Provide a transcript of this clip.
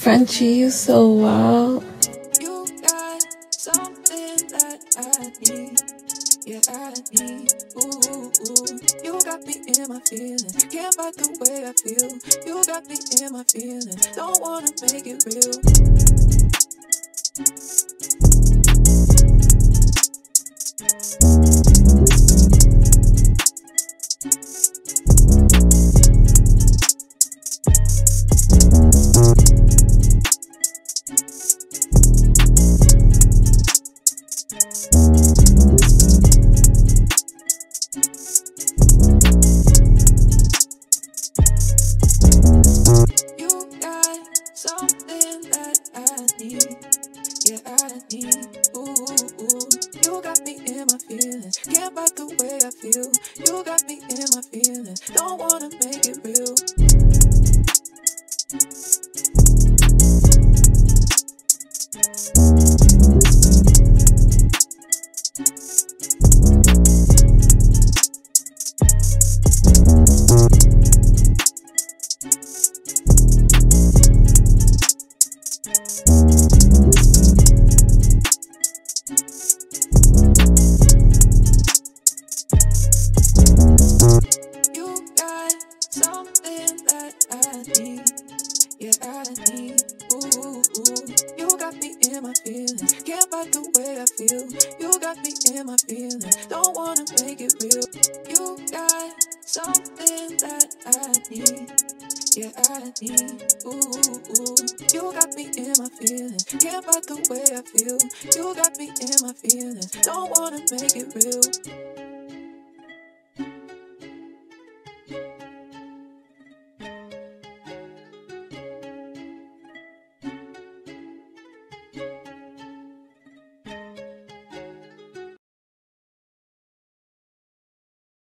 Frenchie, you so wild. You got something that I need. Yeah, I need. Ooh, ooh. You got me in my feelings. Can't fight the way I feel. You got me in my feelings. Don't wanna make it real. That I need. Yeah, I need. Ooh, ooh. You got me in my feelings. Can't fight the way I feel. You got me in my feelings. Don't wanna make it real. Something that I need. Yeah, I need. Ooh, ooh. You got me in my feelings. Can't fight the way I feel. You got me in my feelings. Don't wanna make it real.